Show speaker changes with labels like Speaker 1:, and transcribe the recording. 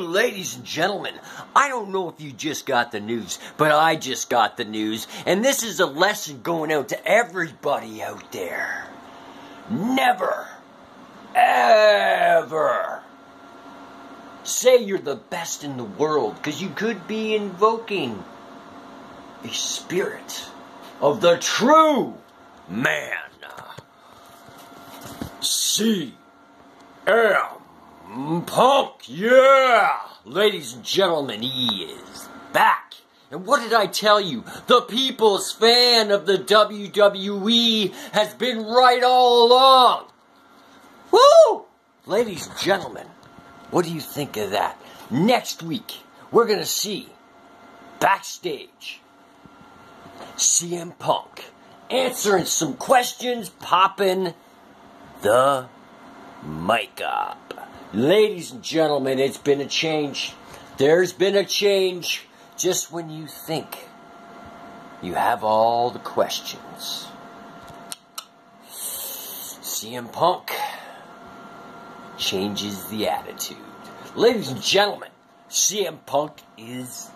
Speaker 1: ladies and gentlemen, I don't know if you just got the news, but I just got the news, and this is a lesson going out to everybody out there. Never, ever say you're the best in the world, because you could be invoking the spirit of the true man. C. M. Punk, yeah! Ladies and gentlemen, he is back. And what did I tell you? The people's fan of the WWE has been right all along. Woo! Ladies and gentlemen, what do you think of that? Next week, we're going to see backstage CM Punk answering some questions, popping the mic up. Ladies and gentlemen, it's been a change. There's been a change just when you think you have all the questions. CM Punk changes the attitude. Ladies and gentlemen, CM Punk is